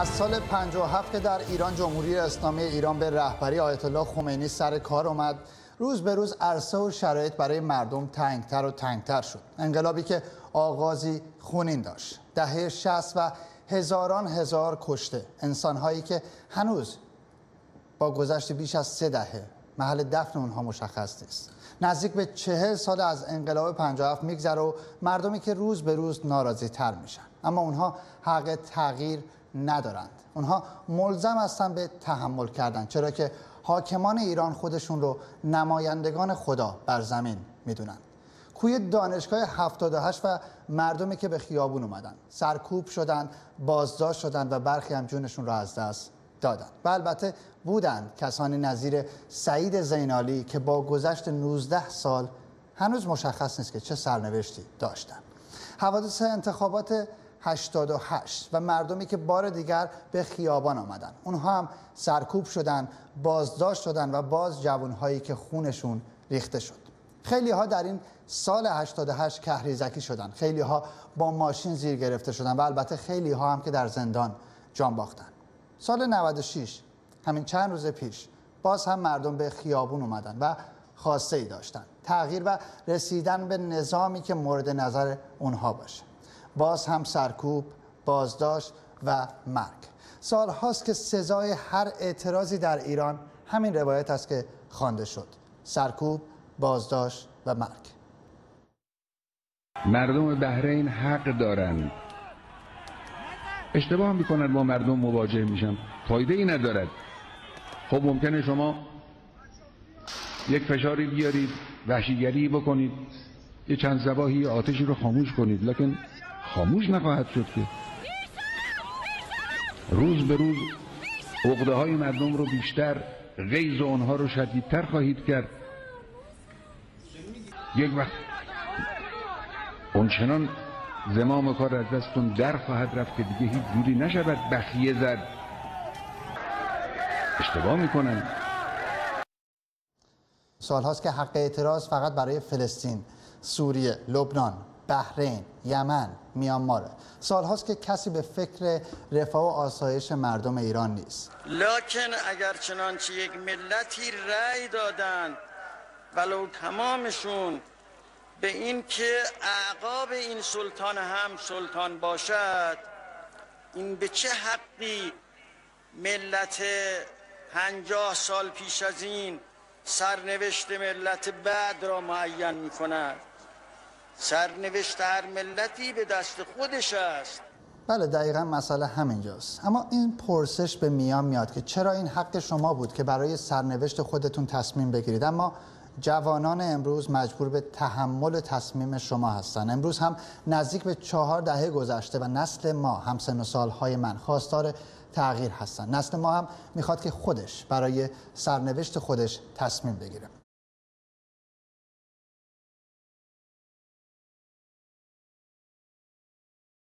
از سال 57 که در ایران جمهوری اسلامی ایران به رهبری آیت الله خمینی سر کار اومد روز به روز عرصه و شرایط برای مردم تنگتر و تنگتر شد. انقلابی که آغازی خونین داشت. دهه 60 و هزاران هزار کشته. انسانهایی که هنوز با گذشت بیش از سه دهه محل دفن اونها مشخص نیست. نزدیک به چهل سال از انقلاب 57 میگذره و مردمی که روز به روز ناراضی تر میشن. اما اونها حق تغییر ندارند. اونها ملزم هستند به تحمل کردن چرا که حاکمان ایران خودشون رو نمایندگان خدا بر زمین می‌دونن. کوی دانشگاه 78 و مردمی که به خیابون اومدن. سرکوب شدن بازداشت شدن و برخی هم جونشون رو از دست دادن. و البته بودند کسانی نظیر سعید زینالی که با گذشت 19 سال هنوز مشخص نیست که چه سرنوشتی داشتن. حوادث انتخابات 88 و مردمی که بار دیگر به خیابان آمدن. اونها هم سرکوب شدن بازداشت شدن و باز جوانهایی که خونشون ریخته شد. خیلی ها در این سال 88 کهریزکی شدن. خیلی ها با ماشین زیر گرفته شدن و البته خیلی ها هم که در زندان جان باختن. سال 96 همین چند روز پیش باز هم مردم به خیابون اومدن و خواسته ای داشتن. تغییر و رسیدن به نظامی که مورد نظر اونها باشه. باز هم سرکوب بازداشت و مرگ. سال هاست که سزای هر اعتراضی در ایران همین روایت است که خوانده شد. سرکوب بازداشت و مرگ. مردم بحرین حق دارند. اشتباه می‌کنن با مردم مواجه میشن فایده ای ندارد. خب ممکنه شما یک فشاری بیارید وحشیگری بکنید یه چند زباهی آتشی رو خاموش کنید. لکن خاموش نخواهد شد که روز به روز عقده های مردم رو بیشتر غیز اونها رو شدیدتر خواهید کرد. یک وقت اونچنان زمام کار از دستون در خواهد رفت که دیگه هیچ جوری نشود بخیه زد. اشتباه می‌کنن سال هاست که حق اعتراض فقط برای فلسطین سوریه لبنان. بحرین یمن میانمار. سال هاست که کسی به فکر رفاه و آسایش مردم ایران نیست. لکن اگر چنانچه یک ملتی رأی دادن ولو تمامشون به این که اعقاب این سلطان هم سلطان باشد این به چه حقی ملت پنجاه سال پیش از این سرنوشت ملت بعد را معین می کند سرنوشت هر ملتی به دست خودش است. بله دقیقا مسئله همینجاست. اما این پرسش به میان میاد که چرا این حق شما بود که برای سرنوشت خودتون تصمیم بگیرید؟ اما جوانان امروز مجبور به تحمل تصمیم شما هستند امروز هم نزدیک به چهار دهه گذشته و نسل ما هم سن و سالهای من خواستار تغییر هستند نسل ما هم می‌خواد که خودش برای سرنوشت خودش تصمیم بگیره.